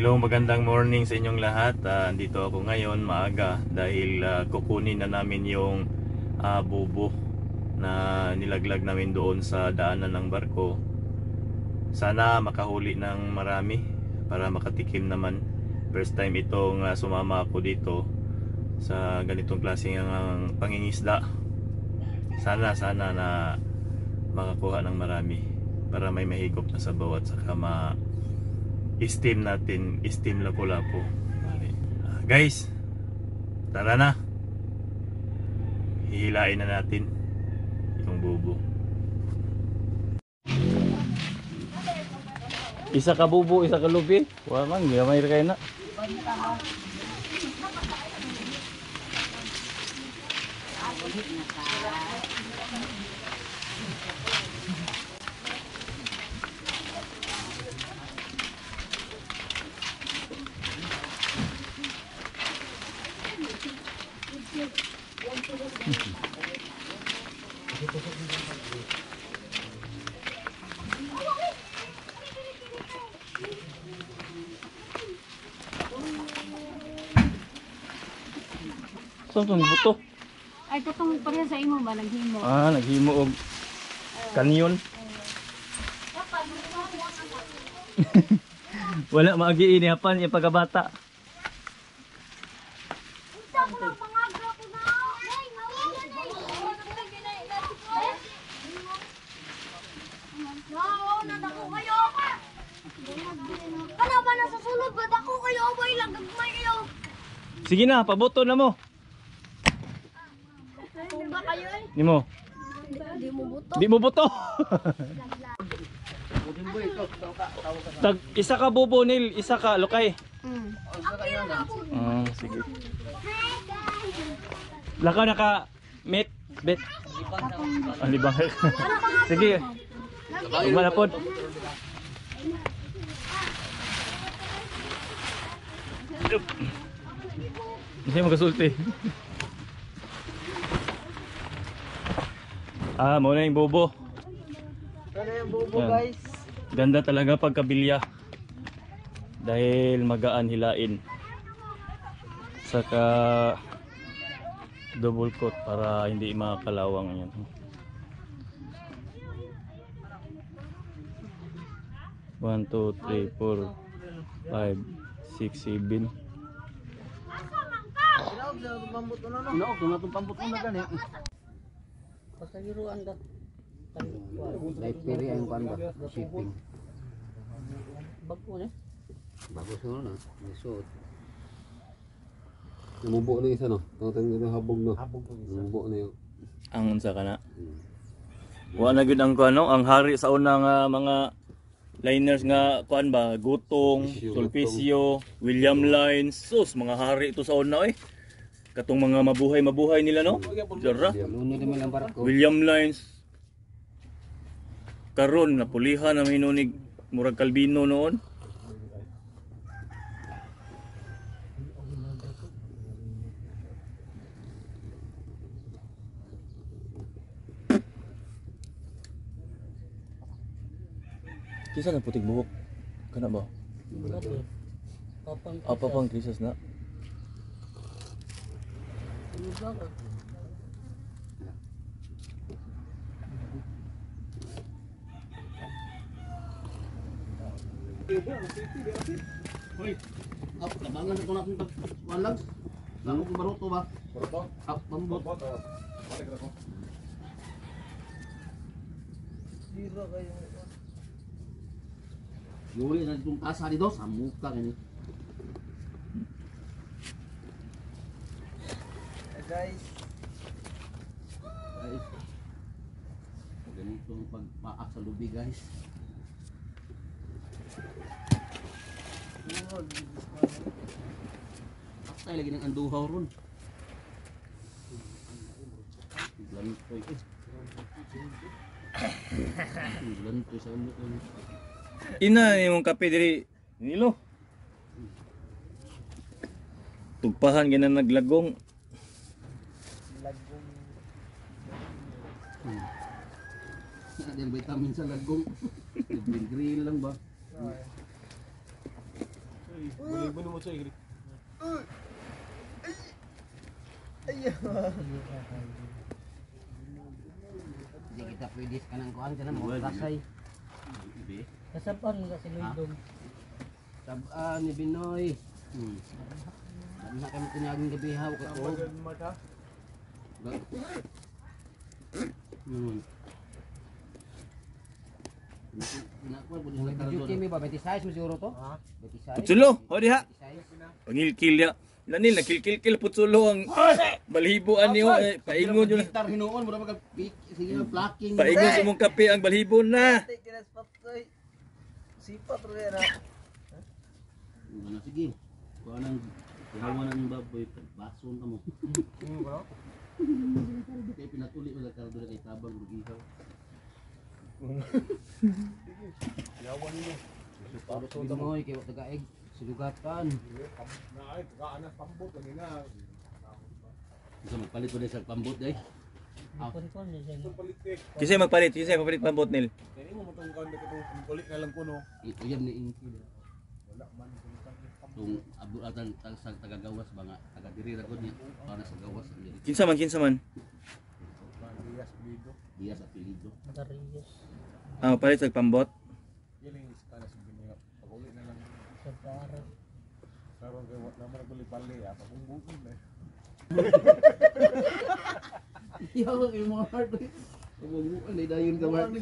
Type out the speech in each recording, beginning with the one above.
Hello, magandang morning sa inyong lahat. Ah, andito ako ngayon maaga dahil ah, kukunin na namin yung ah, bubo na nilaglag namin doon sa daanan ng barko. Sana makahuli ng marami para makatikim naman. First time itong ah, sumama ako dito sa ganitong klaseng ang pangingisda. Sana sana na makakuha ng marami para may mahigop na sabaw at saka ma steam natin, steam lapu-lapu. Ah, guys, tara na. Hihilain na natin yung bubo. Isa ka bubo, isa ka lubi. Wala man, gamay kayo na. Saan itong buto? Ay, katong pareha sa imo ba? Naghimo. Ah, naghimo og kanyon. Wala maagi ini apan yung pagkabata. Sige na, pabuto na mo. Kung ba eh? Nimo. Di mo buto. Di mo buto. Tag isa ka bubo nil, isa ka lokay. Mm. Ah, sige. Laka naka met bet. Ah, libang. sige. Uma na pod. Hindi mo kasulti. ah, mo na yung bobo. Ano yung bubo Yan. guys? Ganda talaga pagkabilya. Dahil magaan hilain. Saka double coat para hindi makakalawang yan. One, two, three, four, five, six, seven. Ano? No, kung natong pambot mo na gani. Pasagiruan ka. Dahil piri ang kuan ba? Shipping. Bago na. Bago sa na. May suot. Namubo na isa no. Tawag na habog no. Habog ko isa. Namubo na yung. Ang unsa ka na? Wa na gid ang kuano, ang hari sa unang ah, mga liners nga kuan ba, Gutong, Sulpisyo, William Lines, sus mga hari ito sa una eh. Katong mga mabuhay mabuhay nila no? Jara. William Lines. Karon napulihan na hinunig murag Calvino noon. Kisa na putik buhok. Kana ba? Papang Apa pang krisas na? Up, nabangan sa kunak ng pagwalag. Lalo kong baruto ba? Baruto? Up, pambot. Sira kayo. Yuri na itong asa dito. Sa muka Eh, guys. Ay. Ganito ang pagpaak sa lubi guys. Patay lagi ng anduhaw ron. Lantoy eh. Lantoy sa ulo ko. Ina yung kape diri nilo. Tugpahan gina naglagong. Ada yang vitamin sa lagong. Green green lang ba? Ay. Hindi kita pwede ka ng kuhan ka na mga kasay. Kasapan nga si Luidong. Tabaan ni Binoy. Hmm. Ano na kami tinaging gabi ha? Ka to. Ga- Hmm. Kimi ba? 26 mo siguro to? 26? Putsulo, o diha. 26? Pangilkil ya. Lanil, nakilkil-kil putsulo ang balhibuan niyo. Eh, paingon yun. Gitar hinuon mo na mag sige na plucking. Paingon sa mong kape ang balhibo na. Sipat ro. Ano sige. Kuha nang Kuhawa ng baboy, bason ka mo. Kaya pinatuli mo lang karado na kay tabang rugihaw. Para sa Binoy, kay tagaig, silugatan. Magpalit ko na sa pambot day. Niya siya. Kasi magpalit, kasi magpalit pang botnil. Ito yan ni Inky. Kung abot atan tag sa tagagawas ba nga taga diri ra gud niya para sa gawas diri. Kinsa man, kinsa man. Diya sa apelido. Matariyos. Ah, palit sa pambot. Sa para. Yaw kay mga hard. Umubuan ay dayon ka man.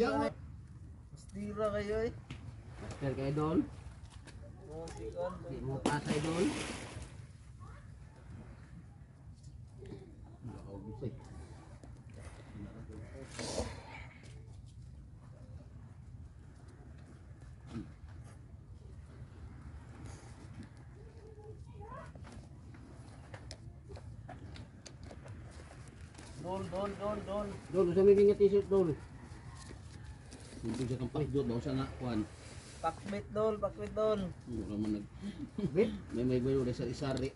Stira kayo eh. Master kay Idol. Mga sikan. Di mo pa sa Idol. Nakaubos eh. Dol, dol, dol, dol. Dol, sa may nga t-shirt Dol. Hindi siya kang pasdot, daw siya nga kuan. Pakmit dol, pakmit dol. Hindi ka man nag... May may bayo na sa isari.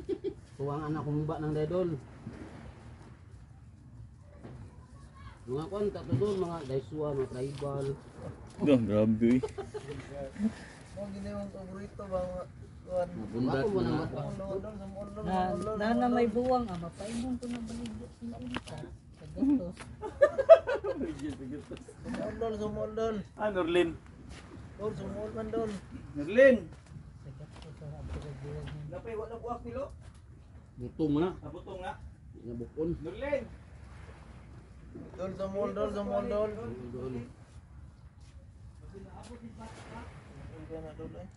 Tuwang anak kong ba ng Dol. Mga kuan, tato Dol, mga daiswa, mga tribal. Oh, grabe. eh. Mga ginawang paborito ba mga kuan. Mga bundat, Wako mo Na, na sa na mall, may buwang ah, mapaingon ko na baligya sila unta. Sa gastos. Sa mall, dol, sa mall, dol. Ah, Norlin. Dol, sa mall man, dol. Norlin! Sa gastos sa abot ng buwang. Napay, wala buwak nilo. Butong mo na. Nabutong nga. Nga bukon. Norlin! Dol, sa mall, dol, sa mall, dol. Dol. Dol ka na, dol, eh.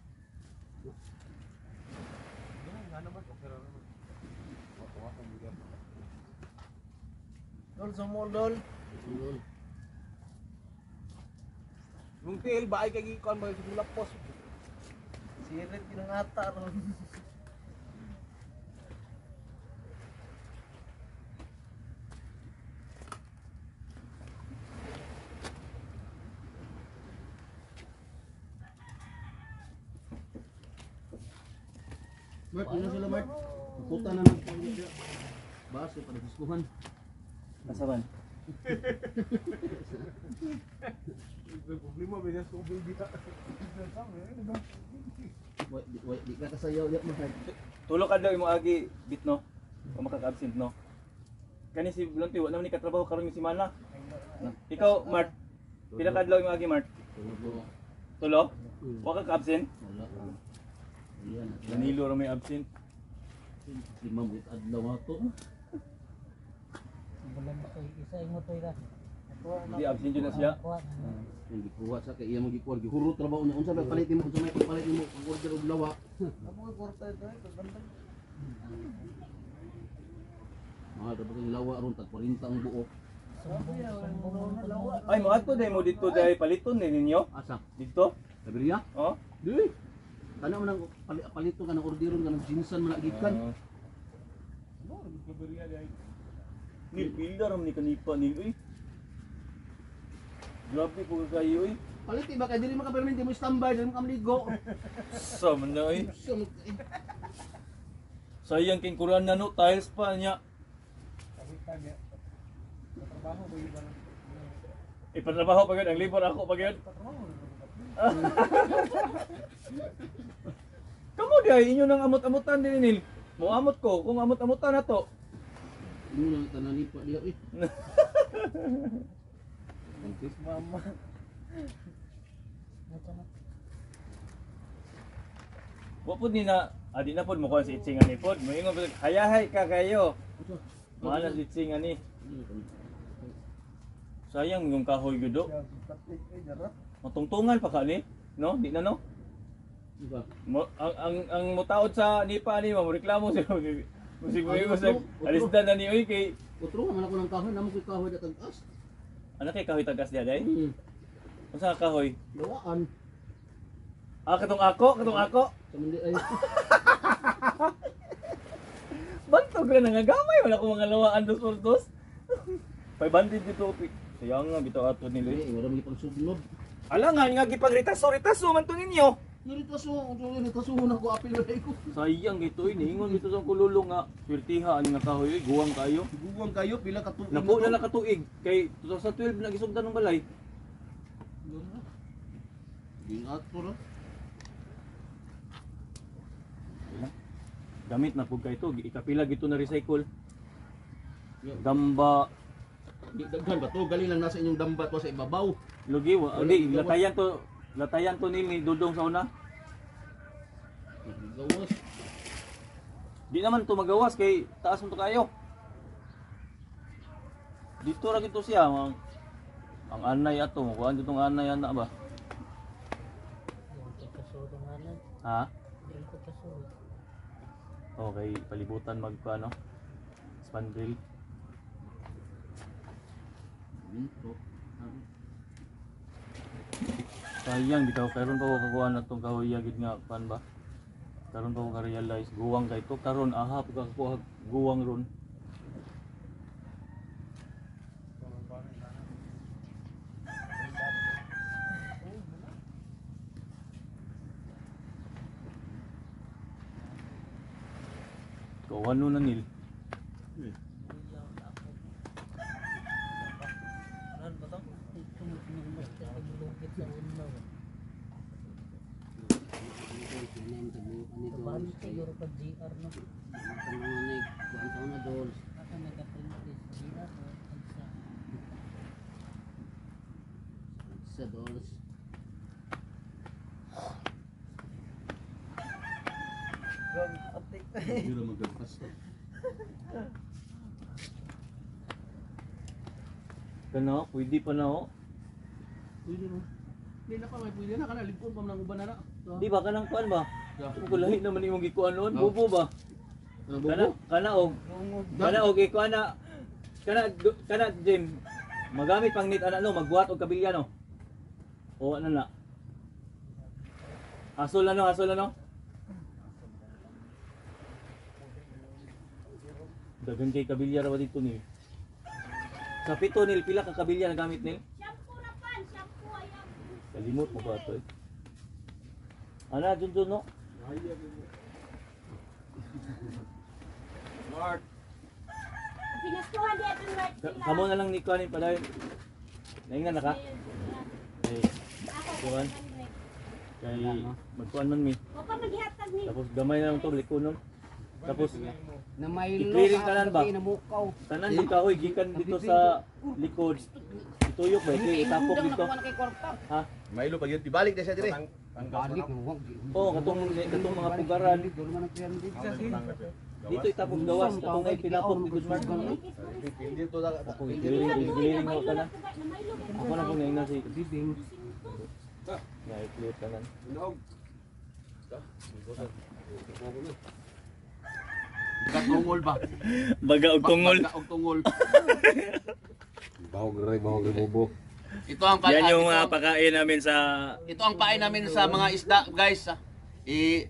Dol, Nung til, baay kay gikon ba sa lapos. Sirit kinangata ron. Mart, ano sila Mart? Puta na ng pangit. Baso, para diskuhan. Problema ba sa tubig dito? Wait, di- wait, di ka kasayaw yak Mart. Tulog ka daw yung agi bit no? O makaka-absent no? Kani si Blonti, wala naman ni katrabaho karon yung simana. Ikaw, Mart, pila ka adlaw yung agi Mart? Tulo? Wa ka absent? Wala. Danilo ra may absent. Si Mamut adlaw ato. Bulan ba kay isa mo to ira. Hindi absent na siya. Kuha. Yung gikuha sa kay iya mo gikuha gihurot trabaho niya unsa ba palit mo unsa may palit mo ang order og lawa. Amo ko kwarta ito, eh. Pagbantay. Mga dapat yung lawa ron tag 40 ang buo. Na. Ay, mo ato dai mo dito dai paliton ni ninyo. Asa? Dito? Sabiria? Oh. Di. Kana man ang pali- palito ka ng orderon ka ng jinsan man gikan. Nil pila ram ni kanipa nil uy. Grabe po kayo uy. Palit ba kay dili makaperminti mo standby dili mo kamligo. Sa man na eh, Sayang king kuran na no tiles pa niya. Ipatrabaho pa gyud ang libor ako pa gyud. Kamo di ay inyo nang amot-amutan din nil. Mo amot ko kung amot-amutan na to. Ano lang tanan ni pa diya eh. Buntis mama. Wa pud ni na adi na pud mo kuha si Iching ani pud. Moingon pud hayahay ka kayo. Maala si Iching ani. Sayang yung kahoy gudo. Matungtungan pa ka ni. No? Di na no? Diba? Mo, ang ang ang mutaod sa nipa ni mo reklamo siya. Musig mo sa alisdan na ni oy kay Utro man ako ng kahoy, namo ko kahoy da tagas. Ano kay kahoy tagas diya day? Hmm. Unsa ka kahoy? Lawaan. Ah katong ako, katong ako. Sa mandi ay. Bantog na nangagamay wala ko mga lawaan dos dos. 500 dito pi. Sayang nga bitaw ato nila. Eh, wala mi pang sugnod. Alangan nga gipagritaso ritaso man to ninyo. So, utro nilito so na ko apil. Sayang gito ini ingon dito sa kululong nga swirtiha ani nga kahoy oy, guwang kayo. Guguang kayo pila ka tuig. Na nakatuig kay 2012 nagisugdan ng balay. Ingat po ra. Gamit na pug kay to, ikapila gito na recycle. Gamba, Di daghan ba to? Galing lang nasa inyong damba to sa ibabaw. lugi wa, hindi latayan to, latayan to ni Dudong sa una. Gawas. Di naman to magawas kay taas mo to kayo. Dito ra gito siya, ang, ang anay ato, kuan ditong anay ana ba? Ha? Okay, palibutan mag ano? Spandrel. Dito. Sayang bitaw karon pa ko kakuha na tong kahoy gid nga pan ba? Karon pa ko ka-realize guwang kay to karon aha pa ka kuha guwang ron. Kawan no na nil. Siguro pag GR no. Ako nagka-print is GR no. Sa dollars. Grabe, katik. Hindi na. Kana pwede pa na oh. Pwede mo. Hindi na pa may pwede na kana ligpon pa nang uban na na. Di ba kanang kuan ba? Kung lahi naman imong gikuan noon, Oh. bubo ba? Ano Kana kana og kana og ikuan na kana kana Jim magamit pang nit ana no magbuhat og kabilya no. O ano na? Asol ano, asol ano? Dagan kay kabilya ra ba dito ni? Sa pito nil pila ka kabilya na gamit nil? Shampoo na pan, shampoo ayan. Kalimot mo ba ito eh? Ana, dun dun no? Di right Ka- sila. Kamo na lang ni Kuanin pa dahil. Naingan na ka? Ako, Kuan? kay, magkuan man mi. Huwag ka maghihatag ni. Tapos gamay na lang to, likunon. Tapos, I-clearing tanan ba? Tanan di kahoy, gikan dito sa likod. Ituyok ba? Kay itapok dito. Ha? Mailo pag yun, ibalik na siya dire. Balik na wag. Oo, katong, katong mga pugaran. Dito man ang Dito itapok gawas. Katong ay pinapok dito sa mark. Dito na. Ako, i-clearing, i-clearing ako ka na. Ako na kung naingnan si Bibing. Na, i-clear ka na. Tungol ba? Baga og tungol. og tungol. Bahog rin, bahog rin bubo. Ito ang pa- Yan yung uh, pakain namin sa ito ang pain namin sa mga isda, guys. ah. I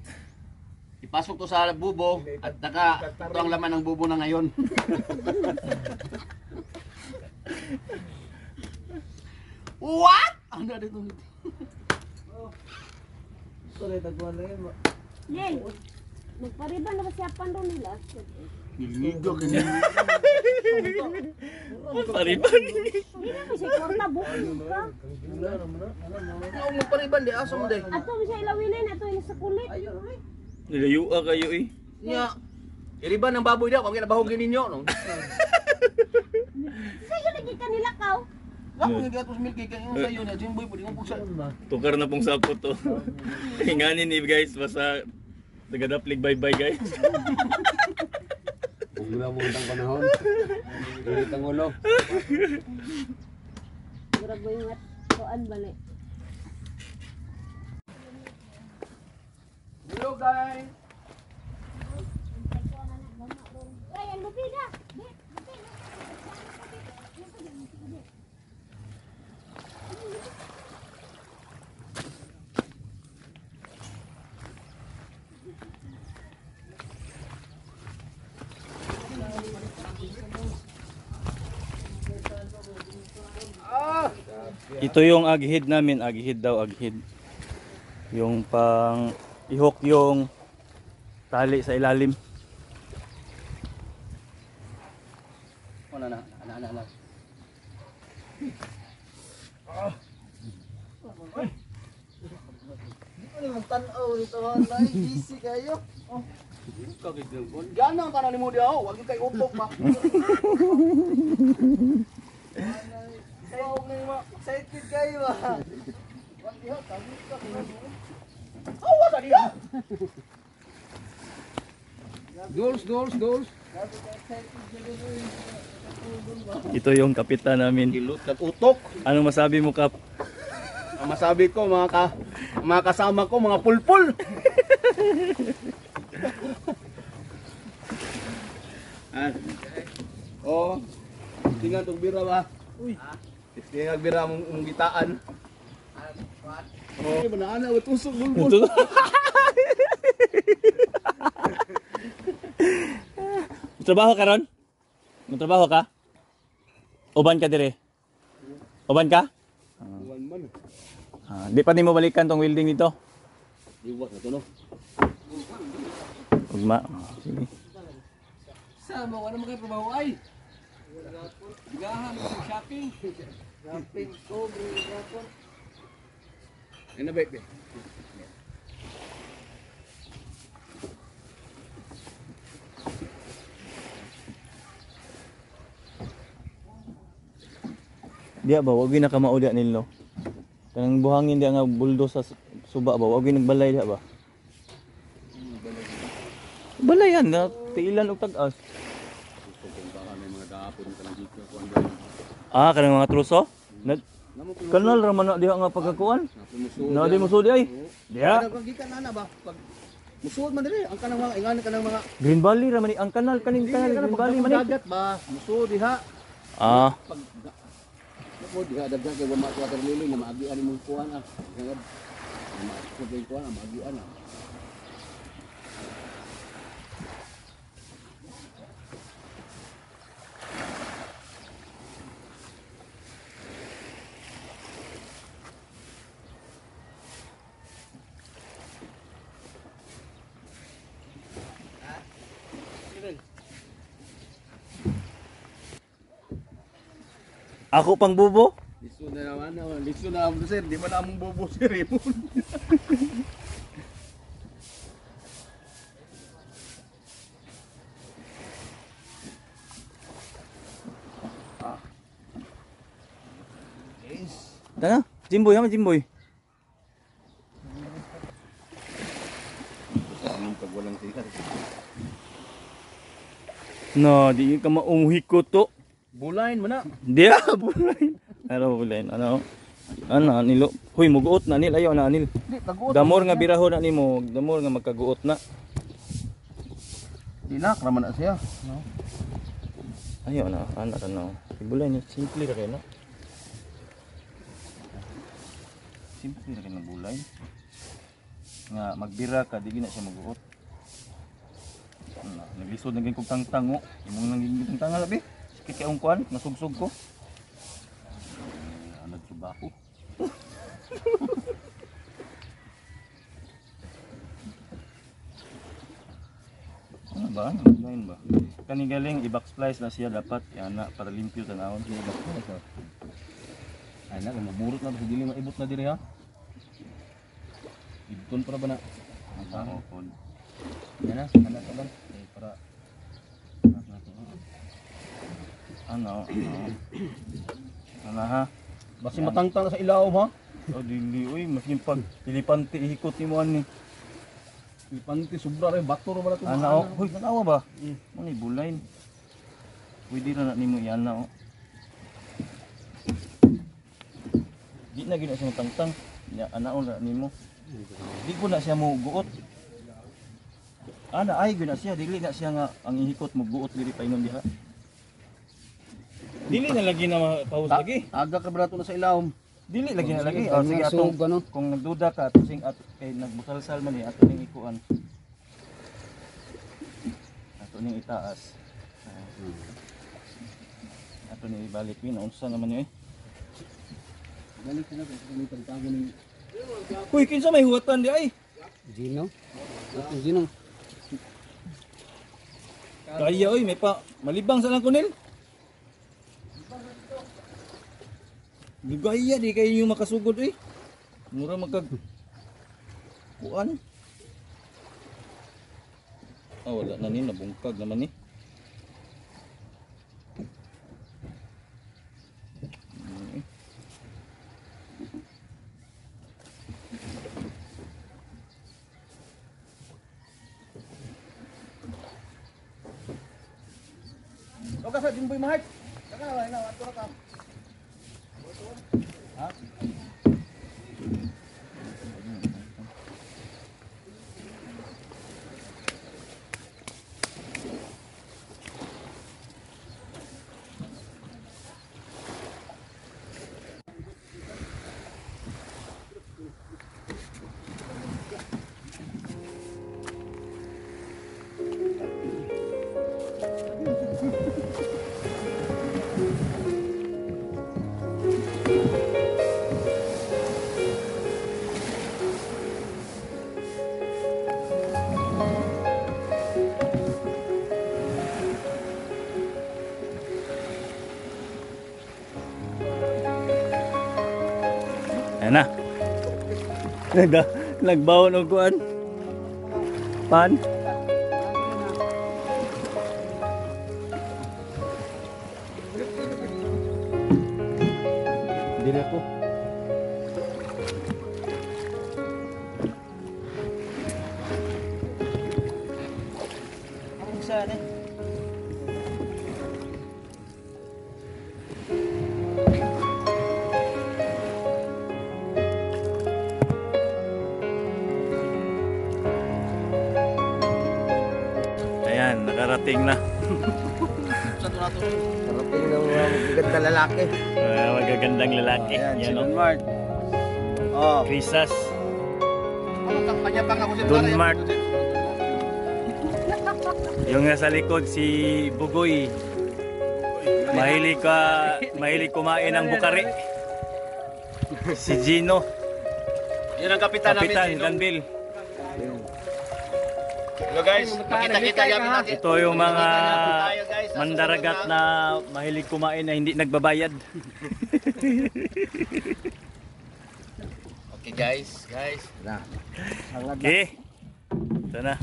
ipasok to sa bubo at naka ito ang laman ng bubo na ngayon. What? Ano dito? Sorry, tagpuan lang yun. Ning, magpariban na ba siya pan doon kini. pariban. Hindi na siya kwarta, bukod ka. Ano mo pariban di aso mo day. Ato mo siya ilawinin, ato yung sa kulit. Nilayua kayo eh. Nya. Iriban ng baboy daw, kung ginabahogin ninyo. No? Sa'yo lagi kanila kaw. Ako nga gatos milky kay yung sayo niya, Jimboy pwede mong pugsa. Tukar na pong sapot to. Hinganin ni guys, basta tagadaplig bye-bye guys. Huwag mo na muna ang panahon. Ulit ang ulo. Murag mo yung kuan bali. Hello guys. Ay, ang lupida. Ito yung aghid namin, aghid daw, aghid. Yung pang ihok yung tali sa ilalim. Wala na, ana ana ana. Ano yung tanaw nito halay? Busy kayo. Kagigil. Gana ka na ni mo diha, wag yung kay utok ba. Wow, ngayon ma. Excited kayo ah. Awa sa diha. Goals, goals, goals. Ito yung kapitan namin. Kilot kag utok. Anong masabi mo kap? Ang masabi ko mga ka mga kasama ko mga pulpul. ah. Oh. Tingnan tong bira ba? Uy. Tingnan bira mong, mong gitaan. Oh, banana wa tusok bulbul. Trabaho ka ron? Trabaho ka? Uban ka dire? Uban ka? Buwan man. Ah, di pa ni mo balikan tong welding dito? Iwas na to no. Ugma. Ah, Sige. Sama, wala mo kayo trabaho ay. Gahan, shopping. Shopping ko. Gapon. Ano ba? be? Diya ba, wag na kamao diya nilo. Kanang buhangin diya nga buldo sa su- suba ba, wag nagbalay diya ba? Balay yan, na tiilan og tag-as. Ah, kanang mga truso? Nag kanal ra man na diha nga pagkakuan. Na di mo ay. Diha. Gikan na ba? Pag musuod man diri ang kanang mga ingan kanang mga Green Valley ra man ang kanal kaning kanal Green Valley man dagat ba? Musuod diha. Ah, Pag Ako diha dagdag kay wa ma water lily na maagian imong kuan ah. Ngad. Maakot kay kuan ah, maagian ako pang bubo. Liso na naman na, liso na amo sir, di man among bobo si Raymond. Tana, Jimboy, ha Jimboy. Ang pag walang sikat. No, di ka maunghi ko to. Bulain mo na. Di ah, bulay. Ano bulay? Ano? Ano nilo? Huy, muguot na nil ayo na nil. Di taguot. Damor nga biraho na nimo, damor nga magkaguot na. Di na kraman na siya. Ayo na, anak ano. Bulay ni simple ra kay no. Simple ra kay na bulay. Nga magbira ka di na siya maguot. Ano, naglisod na gyud kog tangtango. Imong gyud tangtanga labi. Sikit kay kuan, nasugsog ko. Ay, anad subako. Ano ba? Ano ba yun ba? Kani galing i-back splice na siya dapat yana para limpyo tanawon siya i-back splice. oh. Ay na, maburot na sa dili maibot na diri ha. Ibton para ba na? Ang tao pod. Yan na, ano ka ba? Eh, para... Ano? Ano? Ano ha? Basi matangtang na sa ilaw ha. Oh, dili, uy, mas yung pag pilipante, ihikot ni mo ani. Ipanti sobra rin bato ro wala to. Ano, oh, huy, nanawa ba? Ano yung bulayin? Pwede na na nimo yan na, oh. Di na gina siya tangtang. Ya, anao na nimo. Di ko na siya mo guot. Ana ay gina siya, dili na siya nga ang ihikot mo guot diri pa inon diha. Dili na lagi na mapahus lagi. Aga ka brato na sa ilaw. Dili lagi na lagi. Sige, Oh, sige atong ano? kung nagduda ka ato sing at kay nagbusalsal man ni ato ning ikuan. Ato ning itaas. Ah. Ato ning ibalik ni unsa naman ni eh. Balik na ko kung pagtago ni Uy, kinsa may huwatan di ay? Gino. Gino. Kaya oy, may pa malibang sa lang kunil. Gigaya di kayo yung makasugod eh. Mura magkag kuan. Ah, wala na ni nabungkag naman ni. Mm. O ka sa dimboy mahit. Saka na wala. Ayan Nagda, nagbawon og kuan. Pan. Ayan, nakarating na. Parating ng mga magaganda lalaki. Uh, magagandang lalaki. Ayan, si Yan, Don oh. Mart. Oh. Krisas. Ano kampanya pa nga ko si Don Mart. Yung nasa likod si Bugoy. Mahilig ka, mahilig kumain ng bukari. Si Gino, Yun ang kapitan, Kapitan namin. Ganbil. Hello guys, makita-kita namin natin. Ito yung mga mandaragat na mahilig kumain na hindi nagbabayad. Okay guys, guys. Okay. Ito na.